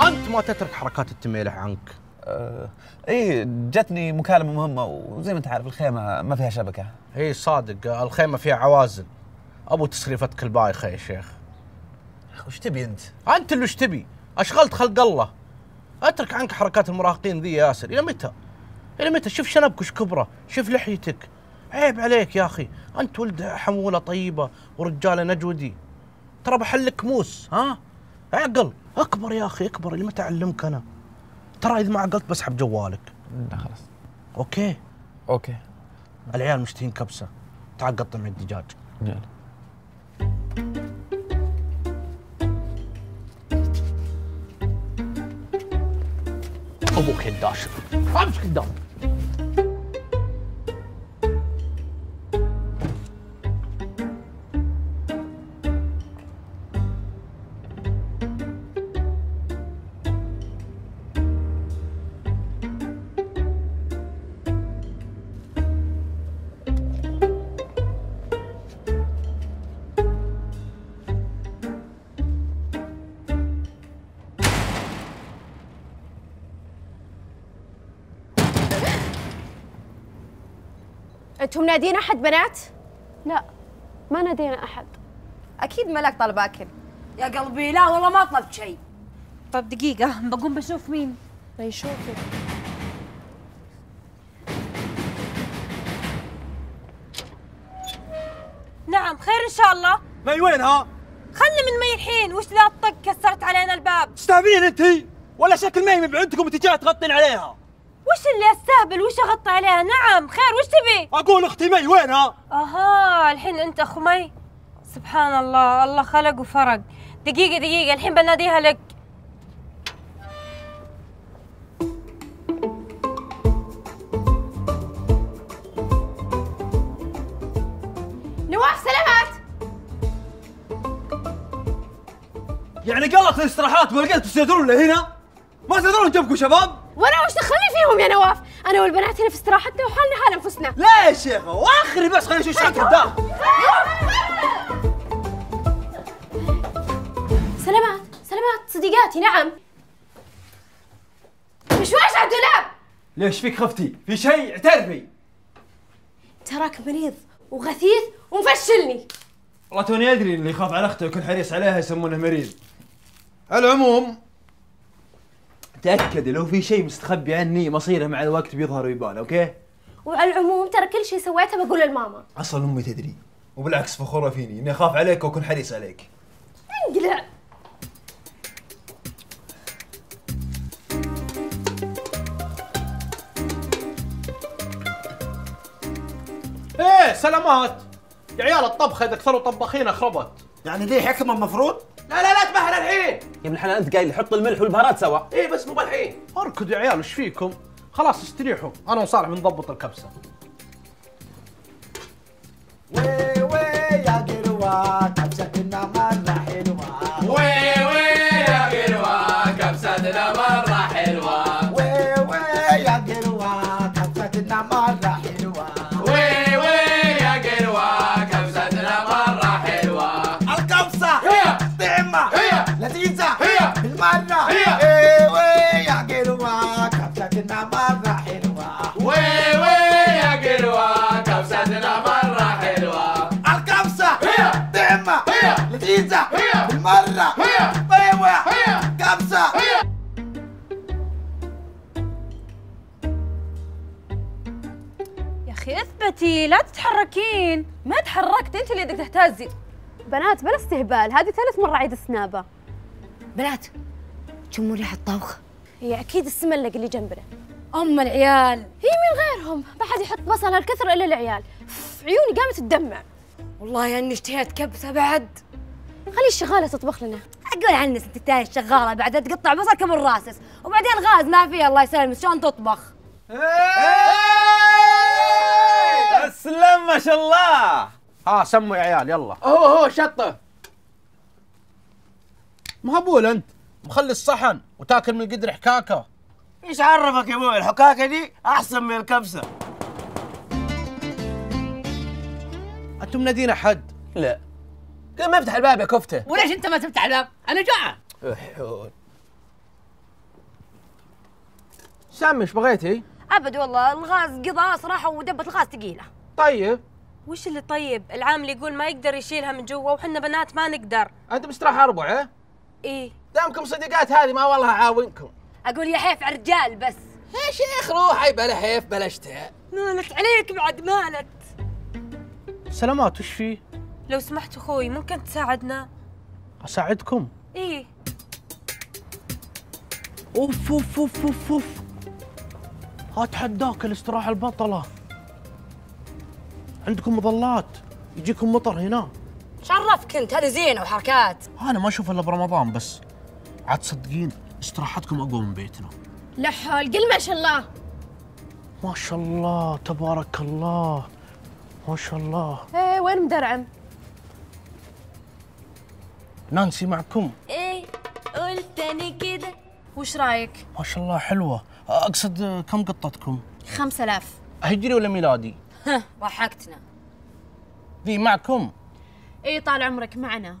أنت ما تترك حركات التميلح عنك. آه إيه جتني مكالمة مهمة وزي ما أنت عارف الخيمة ما فيها شبكة. اي صادق الخيمة فيها عوازل أبو تسريفتك البايخه يا شيخ. وش تبي أنت؟ أنت اللي وش تبي؟ أشغلت خلق الله. أترك عنك حركات المراهقين ذي يا ياسر. إلى متى؟ إلى متى؟ شوف شنبك وش كبره، شوف لحيتك. عيب عليك يا أخي، أنت ولد حمولة طيبة ورجاله نجودي. ترى بحلك موس. ها؟ اعقل اكبر يا أخي اكبر. اللي متى اعلمك أنا. ترى إذا ما عقلت بسحب جوالك. لا خلاص. Okay؟ Okay. العيال مشتهين كبسة. تعال قطع من الدجاج يلا أبوك الداشر. امسك قدام أنتم نادين أحد بنات؟ لا ما نادينا أحد. أكيد ملك طلب أكل. يا قلبي لا والله ما طلبت شيء. طيب دقيقة بقوم بشوف مين. بيشوفك نعم خير إن شاء الله. مي وينها؟ خلنا من مي الحين. وش ذا الطق كسرت علينا الباب؟ تستهبلين انت ولا شكل مي من عندكم انت جاي تغطين عليها؟ وش اللي أستهبل؟ وش أغطي عليها؟ نعم خير وش تبي؟ أقول أختي مي وينها؟ أها الحين أنت اخو مي سبحان الله الله خلق وفرق. دقيقة دقيقة الحين بناديها لك. نواف سلامات. يعني قلت الاستراحات ما لقيت تستدرون لهنا؟ ما تدرون جنبكم شباب؟ وأنا وش دخلني فيهم يا نواف؟ أنا والبنات هنا في استراحتنا وحالنا حال أنفسنا. لا يا شيخة وآخري بس خليني أشوف شعرك قدام سلامات سلامات صديقاتي نعم. مشواش على الدولاب ليش فيك خفتي؟ في شيء اعترفي. تراك مريض وغثيث ومفشلني. والله توني أدري اللي يخاف على اخته ويكون حريص عليها يسمونه مريض. على العموم تاكد لو في شيء مستخبي عني مصيره مع الوقت بيظهر ويبان أوكي؟ وعلى العموم ترى كل شيء سويته بقول للماما. أصلا أمي تدري وبالعكس فخورة فيني إني أخاف عليك وأكون حريص عليك. انقلع. إيه سلامات. يا عيال الطبخة إذا كثروا طباخين أخربت. يعني دي حكمة المفروض لا لا لا تبهل الحين. يا ابن الحلال أنت قايل حط الملح والبهارات سوا. إيه بس مو بالحين. اركضوا يا عيال إيش فيكم؟ خلاص استريحوا. أنا وصالح بنضبط الكبسة. وي وي يا قروة كبستنا مرة وي وي يا قروة كبستنا مرة حلوة وي وي يا قروة كبستنا مرة حلوة الكبسة هي طعمة هي لذيذة هي. بالمرة هي أيوه هي كبسة هي يا أخي أثبتي لا تتحركين. ما تحركت أنت اللي بدك تهتزي. بنات بلا استهبال. هذه ثالث مرة عيد السنابة. بنات شموا ريحة طبخ هي أكيد السملق اللي جنبنا. أم العيال. هي من غيرهم؟ ما حد يحط بصل هالكثر إلا العيال. عيوني قامت تدمع. والله أني اشتهيت كبسة بعد. خلي الشغالة تطبخ لنا. أقول عنك أنت الثاني الشغالة بعدها تقطع بصل كم راسس وبعدين غاز ما فيه الله يسلمك شلون تطبخ؟ أسلم ما شاء الله. ها سموا يا عيال يلا. هو هو شطة. مهبول أنت؟ مخلي الصحن وتاكل من قدر حكاكة. إيش عرفك يا أبوي الحكاكة دي أحسن من الكبسة. أنتم منادين أحد؟ لا. قال ما افتح الباب يا كفتة. وليش أنت ما تفتح الباب؟ أنا جوعان أحول. سامي إيش بغيتي؟ أبد والله الغاز قضى صراحة ودبة الغاز ثقيله طيب. وش اللي طيب؟ العامل يقول ما يقدر يشيلها من جوا وحنا بنات ما نقدر. أنت مستراحة أربع آه؟ دامكم صديقات هذه ما والله اعاونكم أقول يا حيف على الرجال بس. يا شيخ روحي بلا حيف بلا شتاء. مالت عليك بعد مالت. سلامات وش فيه؟ لو سمحت أخوي ممكن تساعدنا؟ أساعدكم؟ إيه. أوف أوف أوف أوف أوف. اتحداك الاستراحة البطلة. عندكم مظلات. يجيكم مطر هنا. شرفك أنت هذه زينه وحركات. أنا ما أشوف إلا برمضان بس. عاد تصدقين استراحتكم أقوى من بيتنا. لا حول قل ما شاء الله. ما شاء الله تبارك الله. ما شاء الله. إيه وين مدرعم؟ نانسي معكم. إيه قلت أنا كده. وش رأيك؟ ما شاء الله حلوة. أقصد كم قطتكم؟ خمسة آلاف. هجري ولا ميلادي؟ ضحكتنا. ذي معكم. اي طال عمرك معنا.